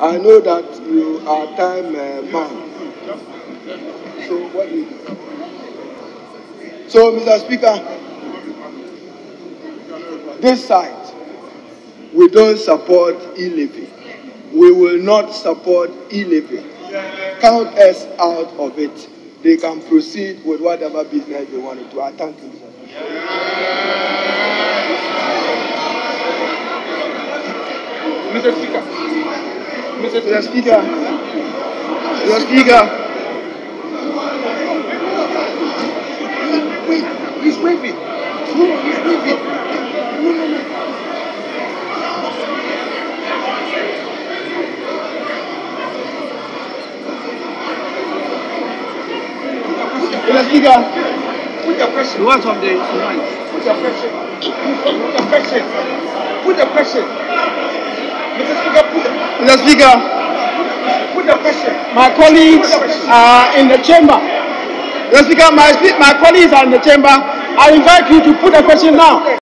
I know that you are time uh, man. So what? So, Mr. Speaker, this side, we don't support e-levy. We will not support e-levy. Count us out of it. They can proceed with whatever business they want to do. I thank you, Mr. Speaker. Mr. Speaker. Mr. Speaker, Mr. Speaker, Wait, he's waving. No, he's waving. No, no, no. Mr. Speaker, Put the tonight? Put the question. Put the question. Put the question. Mr. Speaker, put the, Mr. Speaker, my colleagues are in the chamber. Mr. Speaker, my, my colleagues are in the chamber. I invite you to put a question now.